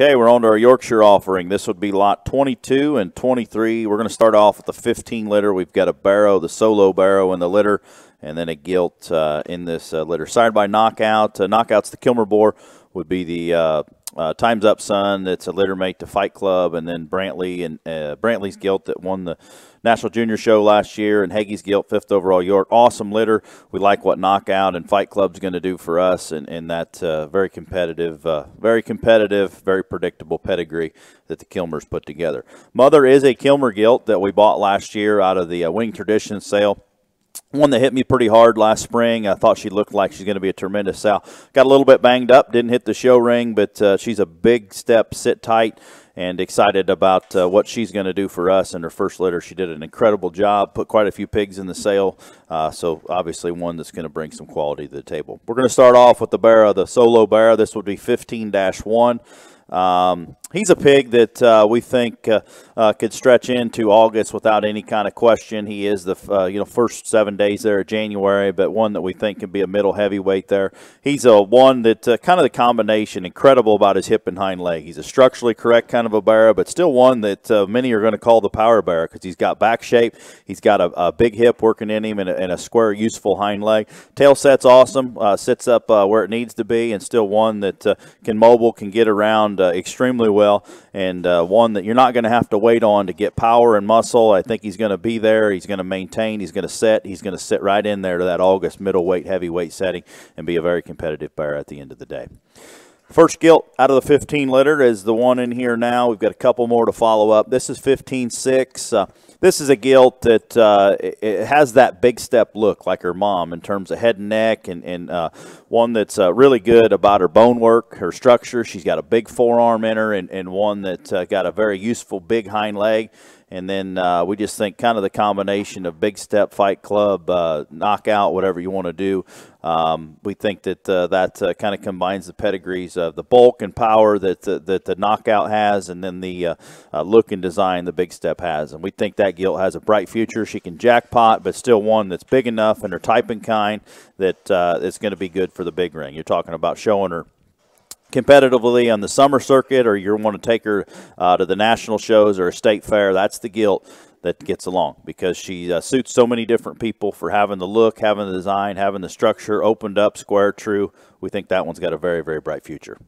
Okay, we're on to our Yorkshire offering. This would be lot 22 and 23. We're going to start off with the 15 litter. We've got a barrow, the solo barrow in the litter, and then a gilt uh, in this uh, litter. Sired by Knockout. Uh, Knockout's the Kilmer Boar would be the uh, Times Up Son. That's a litter mate to Fight Club, and then Brantley and uh, Brantley's gilt that won the National Junior Show last year, and Hagee's gilt fifth overall York. Awesome litter. We like what Knockout and Fight Club's going to do for us, and, and that uh, very competitive, uh, very competitive, very predictable pedigree that the Kilmers put together. Mother is a Kilmer gilt that we bought last year out of the uh, Wing Tradition sale one that hit me pretty hard last spring. I thought she looked like she's going to be a tremendous sow. Got a little bit banged up, didn't hit the show ring, but uh, she's a big step, sit tight, and excited about uh, what she's going to do for us in her first litter. She did an incredible job, put quite a few pigs in the sale, uh, so obviously one that's going to bring some quality to the table. We're going to start off with the barrow, the solo barrow. This would be 15 1. Um, he's a pig that uh, we think uh, uh, could stretch into August without any kind of question. He is the uh, you know first seven days there of January, but one that we think can be a middle heavyweight there. He's a one that uh, kind of the combination incredible about his hip and hind leg. He's a structurally correct kind of a bear, but still one that uh, many are going to call the power bear because he's got back shape. He's got a, a big hip working in him and a, and a, square, useful hind leg. Tail set's awesome. sits up where it needs to be, and still one that can mobile, can get around extremely well, and uh, one that you're not going to have to wait on to get power and muscle. I think he's going to be there. He's going to maintain. He's going to set. He's going to sit right in there to that August middleweight, heavyweight setting and be a very competitive bear at the end of the day. First gilt out of the 15 litter is the one in here now. We've got a couple more to follow up. This is 15.6. Uh, this is a gilt that uh, it has that big step look like her mom in terms of head and neck and, and uh, one that's uh, really good about her bone work, her structure. She's got a big forearm in her and, and one that uh, got a very useful big hind leg. And then uh, we just think kind of the combination of Big Step Fight Club, uh, knockout, whatever you want to do. Um, we think that uh, that uh, kind of combines the pedigrees of the bulk and power that the, that the knockout has, and then the uh, uh, look and design the Big Step has. And we think that gilt has a bright future. She can jackpot, but still one that's big enough and her type and kind that it's going to be good for the big ring. You're talking about showing her competitively on the summer circuit or you want to take her uh, to the national shows or a state fair, that's the gilt that gets along because she uh, suits so many different people for having the look, having the design, having the structure, opened up, square, true. We think that one's got a very, very bright future.